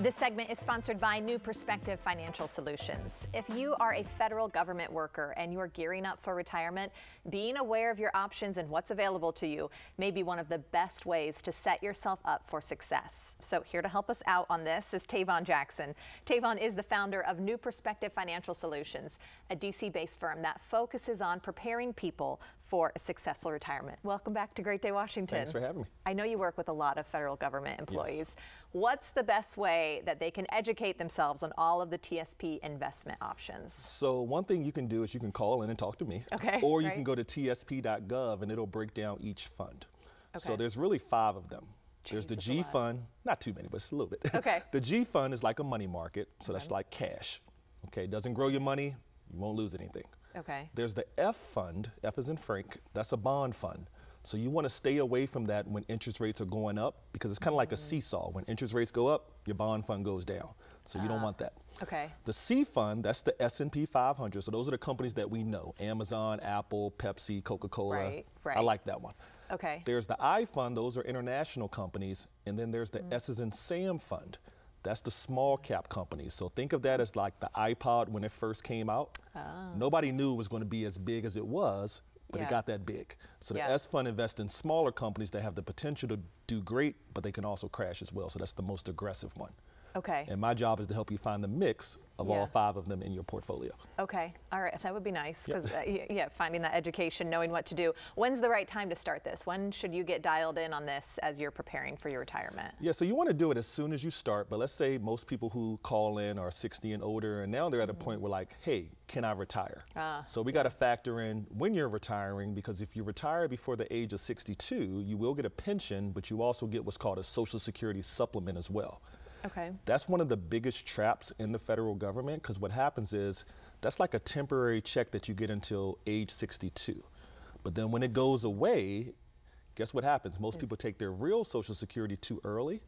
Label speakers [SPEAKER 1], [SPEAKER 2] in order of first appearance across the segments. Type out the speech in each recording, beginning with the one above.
[SPEAKER 1] This segment is sponsored by New Perspective Financial Solutions. If you are a federal government worker and you're gearing up for retirement, being aware of your options and what's available to you may be one of the best ways to set yourself up for success. So, here to help us out on this is Tayvon Jackson. Tayvon is the founder of New Perspective Financial Solutions, a DC based firm that focuses on preparing people for a successful retirement. Welcome back to Great Day Washington.
[SPEAKER 2] Thanks for having me.
[SPEAKER 1] I know you work with a lot of federal government employees.
[SPEAKER 2] Yes.
[SPEAKER 1] What's the best way that they can educate themselves on all of the TSP investment options?
[SPEAKER 2] So one thing you can do is you can call in and talk to me.
[SPEAKER 1] Okay,
[SPEAKER 2] Or you
[SPEAKER 1] right.
[SPEAKER 2] can go to tsp.gov and it'll break down each fund.
[SPEAKER 1] Okay.
[SPEAKER 2] So there's really five of them. There's the G fund, not too many, but it's a little bit.
[SPEAKER 1] Okay.
[SPEAKER 2] the G fund is like a money market, so that's like cash. Okay, it doesn't grow your money, you won't lose anything.
[SPEAKER 1] Okay.
[SPEAKER 2] There's the F fund, F is in Frank, that's a bond fund. So you want to stay away from that when interest rates are going up because it's kind of like a seesaw. When interest rates go up, your bond fund goes down. So you don't want that.
[SPEAKER 1] Okay.
[SPEAKER 2] The C fund, that's the S&P 500. So those are the companies that we know: Amazon, Apple, Pepsi, Coca-Cola.
[SPEAKER 1] Right, right.
[SPEAKER 2] I like that one.
[SPEAKER 1] Okay.
[SPEAKER 2] There's the I fund. Those are international companies, and then there's the
[SPEAKER 1] Mm.
[SPEAKER 2] S's and Sam fund. That's the small cap companies. So think of that as like the iPod when it first came out. Oh. Nobody knew it was going to be as big as it was, but
[SPEAKER 1] Oh. Yeah.
[SPEAKER 2] it got that big. So the
[SPEAKER 1] Yeah.
[SPEAKER 2] S fund invests in smaller companies that have the potential to do great, but they can also crash as well. So that's the most aggressive one.
[SPEAKER 1] Okay.
[SPEAKER 2] And my job is to help you find the mix of
[SPEAKER 1] Yeah.
[SPEAKER 2] all five of them in your portfolio.
[SPEAKER 1] Okay. All right. That would be nice because, uh, yeah, finding that education, knowing what to do. When's the right time to start this? When should you get dialed in on this as you're preparing for your retirement?
[SPEAKER 2] Yeah, so you want to do it as soon as you start, but let's say most people who call in are 60 and older, and now they're at a point where, like, hey, can I retire?
[SPEAKER 1] Ah,
[SPEAKER 2] so we got to factor in when you're retiring because if you retire before the age of 62, you will get a pension, but you also get what's called a Social Security supplement as well.
[SPEAKER 1] Okay.
[SPEAKER 2] That's one of the biggest traps in the federal government because what happens is that's like a temporary check that you get until age 62. But then when it goes away, guess what happens? Most people take their real Social Security too early,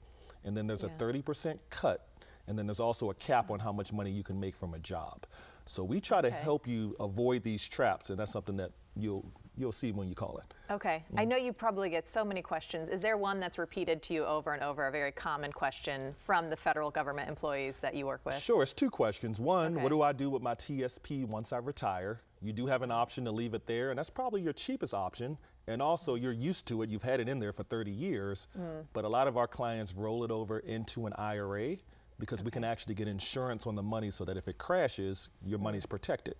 [SPEAKER 2] and then there's
[SPEAKER 1] Yeah.
[SPEAKER 2] a 30% cut, and then there's also a cap on how much money you can make from a job. So we try to help you avoid these traps, and that's something that you'll you'll see when you call it.
[SPEAKER 1] Okay. I mm. know you probably get so many questions. Is there one that's repeated to you over and over, a very common question from the federal government employees that you work with?
[SPEAKER 2] Sure, it's two questions. One,
[SPEAKER 1] Okay.
[SPEAKER 2] what do I do with my TSP once I retire? You do have an mm-hmm. option to leave it there, and that's probably your cheapest option. And also, you're used to it, you've had it in there for 30 years.
[SPEAKER 1] Mm.
[SPEAKER 2] But a lot of our clients roll it over into an IRA because we can actually get insurance on the money so that if it crashes, your money's mm-hmm. protected.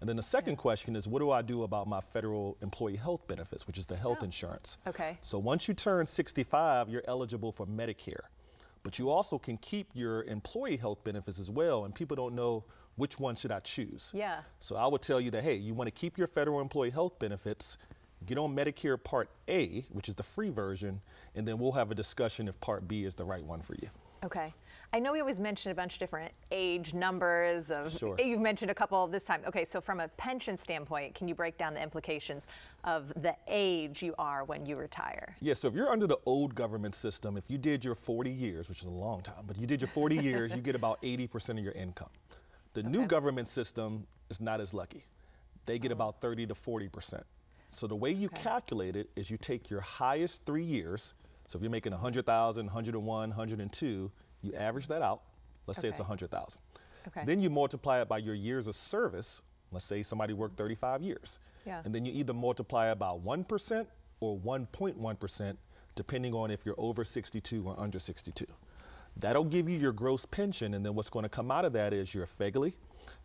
[SPEAKER 2] And then the second question is, what do I do about my federal employee health benefits, which is the health
[SPEAKER 1] Oh,
[SPEAKER 2] insurance?
[SPEAKER 1] okay.
[SPEAKER 2] So once you turn 65, you're eligible for Medicare. But you also can keep your employee health benefits as well, and people don't know which one should I choose.
[SPEAKER 1] Yeah.
[SPEAKER 2] So I would tell you that hey, you want to keep your federal employee health benefits, get on Medicare Part A, which is the free version, and then we'll have a discussion if Part B is the right one for you.
[SPEAKER 1] Okay. I know we always mention a bunch of different age numbers of
[SPEAKER 2] Sure.
[SPEAKER 1] you've mentioned a couple this time. Okay, so from a pension standpoint, can you break down the implications of the age you are when you retire?
[SPEAKER 2] Yeah, so if you're under the old government system, if you did your 40 years, which is a long time, but you did your 40 years, you get about 80% of your income. The new government system is not as lucky. They get oh. about 30 to 40%. So the way you
[SPEAKER 1] Okay.
[SPEAKER 2] calculate it is you take your highest three years. So if you're making 100,000, 101, 102, you average that out. Let's say it's
[SPEAKER 1] Okay.
[SPEAKER 2] 100,000.
[SPEAKER 1] Okay.
[SPEAKER 2] Then you multiply it by your years of service. Let's say somebody worked 35 years.
[SPEAKER 1] Yeah.
[SPEAKER 2] And then you either multiply it by 1% or 1.1%, depending on if you're over 62 or under 62. That'll give you your gross pension, and then what's going to come out of that is your FEGLI,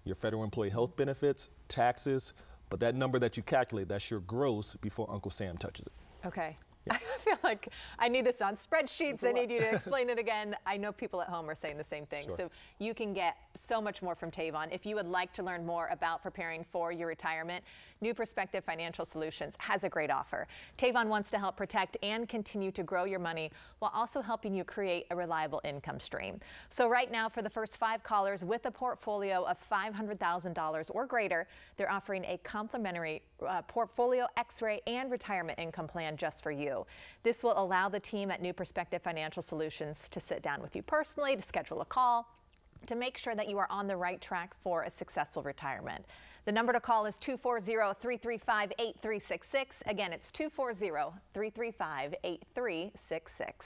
[SPEAKER 2] your federal employee health mm-hmm. benefits, taxes, but that number that you calculate, that's your gross before Uncle Sam touches it.
[SPEAKER 1] Okay. I feel like I need this on spreadsheets. I need you to explain it again. I know people at home are saying the same thing.
[SPEAKER 2] Sure.
[SPEAKER 1] So you can get so much more from Tayvon. If you would like to learn more about preparing for your retirement, New Perspective Financial Solutions has a great offer. Tayvon wants to help protect and continue to grow your money while also helping you create a reliable income stream. So right now, for the first five callers with a portfolio of $500,000 or greater, they're offering a complimentary uh, portfolio X-ray and retirement income plan just for you. This will allow the team at New Perspective Financial Solutions to sit down with you personally, to schedule a call, to make sure that you are on the right track for a successful retirement. The number to call is 240-335-8366. Again, it's 240-335-8366.